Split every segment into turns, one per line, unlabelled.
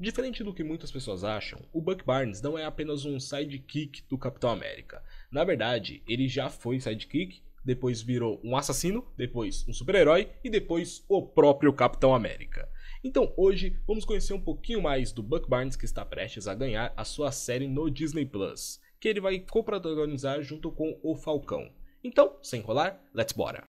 Diferente do que muitas pessoas acham, o Buck Barnes não é apenas um sidekick do Capitão América. Na verdade, ele já foi sidekick, depois virou um assassino, depois um super-herói e depois o próprio Capitão América. Então hoje vamos conhecer um pouquinho mais do Buck Barnes que está prestes a ganhar a sua série no Disney Plus, que ele vai co-protagonizar junto com o Falcão. Então, sem enrolar, let's bora!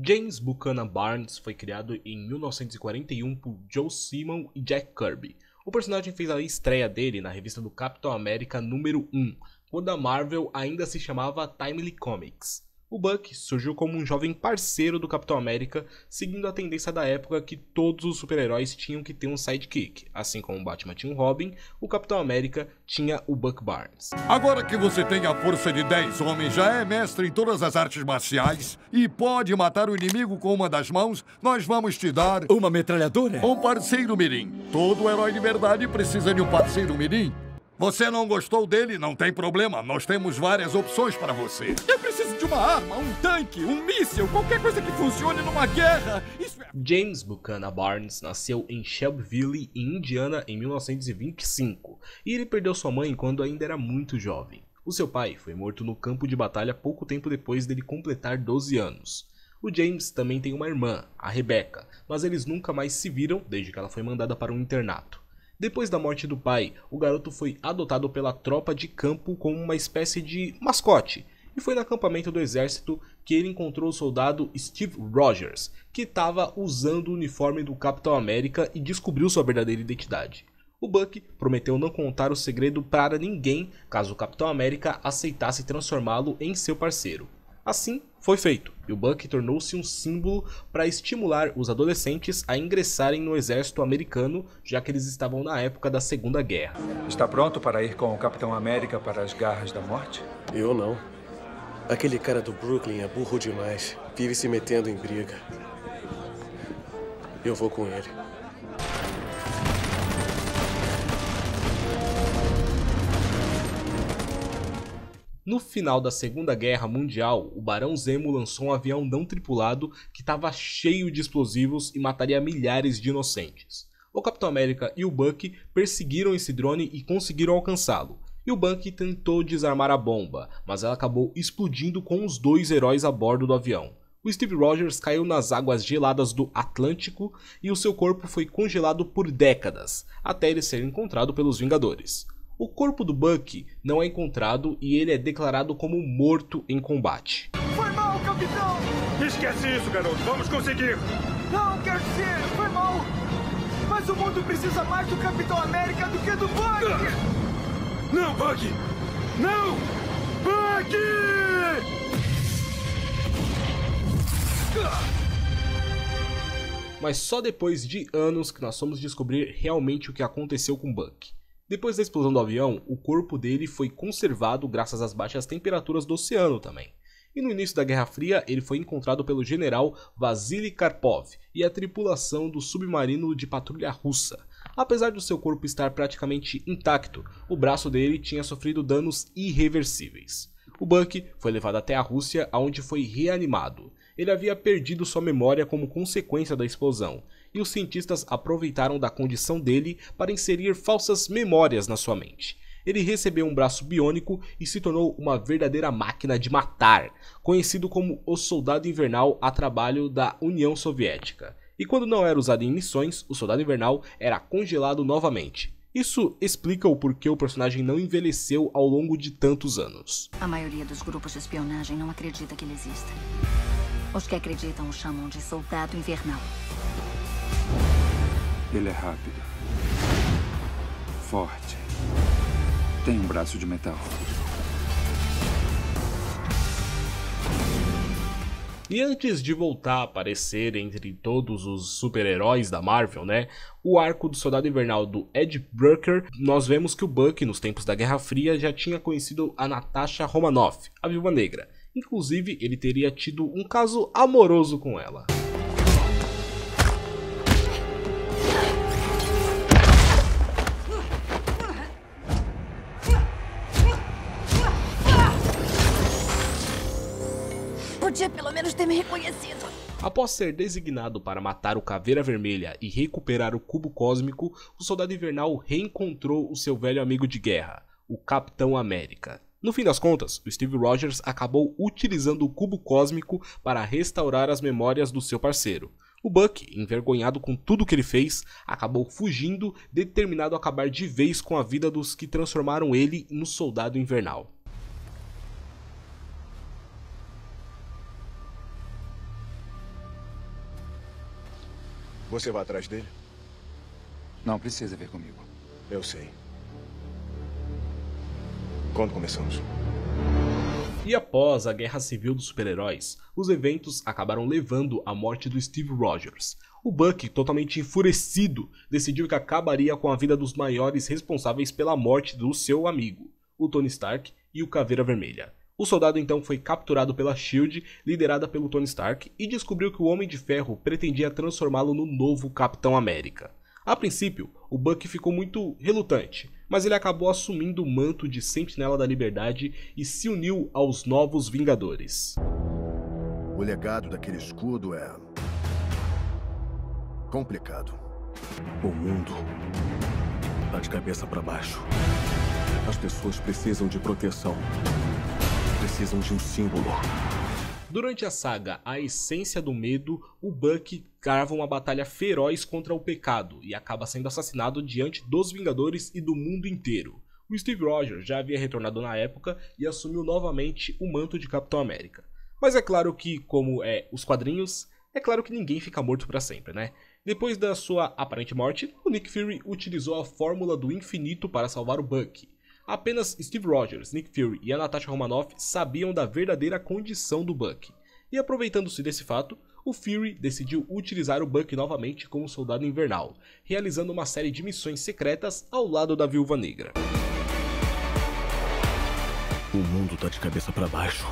James Buchanan Barnes foi criado em 1941 por Joe Simon e Jack Kirby. O personagem fez a estreia dele na revista do Capitão América número 1, quando a Marvel ainda se chamava Timely Comics. O Buck surgiu como um jovem parceiro do Capitão América, seguindo a tendência da época que todos os super-heróis tinham que ter um sidekick. Assim como o Batman tinha um Robin, o Capitão América tinha o Buck Barnes.
Agora que você tem a força de 10 homens, já é mestre em todas as artes marciais e pode matar o inimigo com uma das mãos, nós vamos te dar...
Uma metralhadora?
Um parceiro mirim. Todo herói de verdade precisa de um parceiro mirim. Você não gostou dele? Não tem problema. Nós temos várias opções para você.
Eu preciso de uma arma, um tanque, um míssil, qualquer coisa que funcione numa guerra. Isso é...
James Buchanan Barnes nasceu em Shelbyville, em Indiana, em 1925, e ele perdeu sua mãe quando ainda era muito jovem. O seu pai foi morto no campo de batalha pouco tempo depois dele completar 12 anos. O James também tem uma irmã, a Rebecca, mas eles nunca mais se viram desde que ela foi mandada para um internato. Depois da morte do pai, o garoto foi adotado pela tropa de campo como uma espécie de mascote, e foi no acampamento do exército que ele encontrou o soldado Steve Rogers, que estava usando o uniforme do Capitão América e descobriu sua verdadeira identidade. O Buck prometeu não contar o segredo para ninguém caso o Capitão América aceitasse transformá-lo em seu parceiro. Assim, foi feito, e o Buck tornou-se um símbolo para estimular os adolescentes a ingressarem no exército americano, já que eles estavam na época da Segunda Guerra.
Está pronto para ir com o Capitão América para as garras da morte?
Eu não. Aquele cara do Brooklyn é burro demais. Vive se metendo em briga. Eu vou com ele.
No final da Segunda Guerra Mundial, o Barão Zemo lançou um avião não tripulado que estava cheio de explosivos e mataria milhares de inocentes. O Capitão América e o Buck perseguiram esse drone e conseguiram alcançá-lo. E o Buck tentou desarmar a bomba, mas ela acabou explodindo com os dois heróis a bordo do avião. O Steve Rogers caiu nas águas geladas do Atlântico e o seu corpo foi congelado por décadas, até ele ser encontrado pelos Vingadores. O corpo do Buck não é encontrado e ele é declarado como morto em combate.
Foi mal, capitão!
Esquece isso, garoto. Vamos conseguir!
Não, quer dizer, foi mal! Mas o mundo precisa mais do Capitão América do que do Buck!
Não, Buck! Não! Buck!
Mas só depois de anos que nós fomos descobrir realmente o que aconteceu com Buck. Depois da explosão do avião, o corpo dele foi conservado graças às baixas temperaturas do oceano também. E no início da Guerra Fria, ele foi encontrado pelo general Vasily Karpov e a tripulação do submarino de patrulha russa. Apesar do seu corpo estar praticamente intacto, o braço dele tinha sofrido danos irreversíveis. O Buck foi levado até a Rússia, onde foi reanimado. Ele havia perdido sua memória como consequência da explosão, e os cientistas aproveitaram da condição dele para inserir falsas memórias na sua mente. Ele recebeu um braço biônico e se tornou uma verdadeira máquina de matar, conhecido como o Soldado Invernal a trabalho da União Soviética. E quando não era usado em missões, o Soldado Invernal era congelado novamente. Isso explica o porquê o personagem não envelheceu ao longo de tantos anos.
A maioria dos grupos de espionagem não acredita que ele exista. Os que acreditam o chamam de Soldado Invernal.
Ele é rápido. Forte. Tem um braço de metal.
E antes de voltar a aparecer entre todos os super-heróis da Marvel, né? O arco do Soldado Invernal do Ed Brucker, nós vemos que o Buck, nos tempos da Guerra Fria, já tinha conhecido a Natasha Romanoff, a Viúva Negra. Inclusive, ele teria tido um caso amoroso com ela.
Podia pelo menos ter me reconhecido.
Após ser designado para matar o Caveira Vermelha e recuperar o cubo cósmico, o Soldado Invernal reencontrou o seu velho amigo de guerra, o Capitão América. No fim das contas, o Steve Rogers acabou utilizando o cubo cósmico para restaurar as memórias do seu parceiro. O Buck, envergonhado com tudo que ele fez, acabou fugindo, determinado a acabar de vez com a vida dos que transformaram ele no Soldado Invernal.
Você vai atrás dele?
Não precisa vir comigo.
Eu sei. Quando começamos?
E após a Guerra Civil dos Super-Heróis, os eventos acabaram levando à morte do Steve Rogers. O Buck, totalmente enfurecido, decidiu que acabaria com a vida dos maiores responsáveis pela morte do seu amigo, o Tony Stark e o Caveira Vermelha. O soldado então foi capturado pela SHIELD, liderada pelo Tony Stark, e descobriu que o Homem de Ferro pretendia transformá-lo no novo Capitão América. A princípio, o Buck ficou muito relutante, mas ele acabou assumindo o manto de Sentinela da Liberdade e se uniu aos Novos Vingadores.
O legado daquele escudo é. complicado. O mundo está de cabeça para baixo. As pessoas precisam de proteção precisam de um símbolo.
Durante a saga A Essência do Medo, o Buck trava uma batalha feroz contra o pecado e acaba sendo assassinado diante dos Vingadores e do mundo inteiro. O Steve Rogers já havia retornado na época e assumiu novamente o manto de Capitão América. Mas é claro que, como é os quadrinhos, é claro que ninguém fica morto para sempre, né? Depois da sua aparente morte, o Nick Fury utilizou a fórmula do infinito para salvar o Buck. Apenas Steve Rogers, Nick Fury e a Natasha Romanoff sabiam da verdadeira condição do Buck. E aproveitando-se desse fato, o Fury decidiu utilizar o Buck novamente como soldado invernal, realizando uma série de missões secretas ao lado da Viúva Negra.
O mundo tá de cabeça para baixo.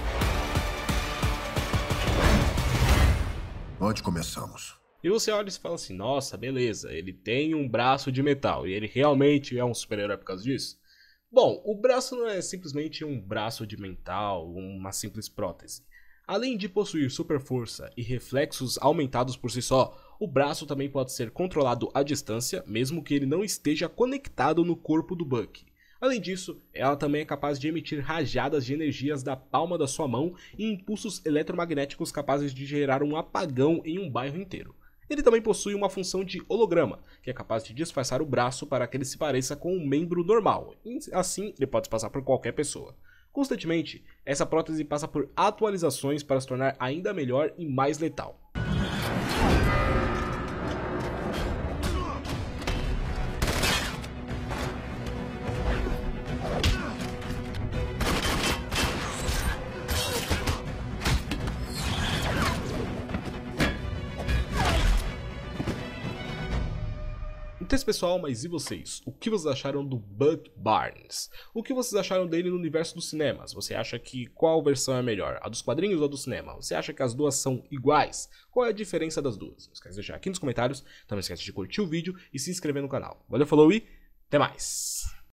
Onde começamos?
E você olha e fala assim: nossa, beleza, ele tem um braço de metal e ele realmente é um super-herói por causa disso? Bom, o braço não é simplesmente um braço de mental, uma simples prótese. Além de possuir super força e reflexos aumentados por si só, o braço também pode ser controlado à distância, mesmo que ele não esteja conectado no corpo do Buck. Além disso, ela também é capaz de emitir rajadas de energias da palma da sua mão e impulsos eletromagnéticos capazes de gerar um apagão em um bairro inteiro. Ele também possui uma função de holograma, que é capaz de disfarçar o braço para que ele se pareça com um membro normal, assim ele pode se passar por qualquer pessoa. Constantemente, essa prótese passa por atualizações para se tornar ainda melhor e mais letal. Pessoal, mas e vocês? O que vocês acharam do Buck Barnes? O que vocês acharam dele no universo dos cinemas? Você acha que qual versão é melhor? A dos quadrinhos ou a do cinema? Você acha que as duas são iguais? Qual é a diferença das duas? Não esquece de deixar aqui nos comentários. Também esquece de curtir o vídeo e se inscrever no canal. Valeu, falou e até mais!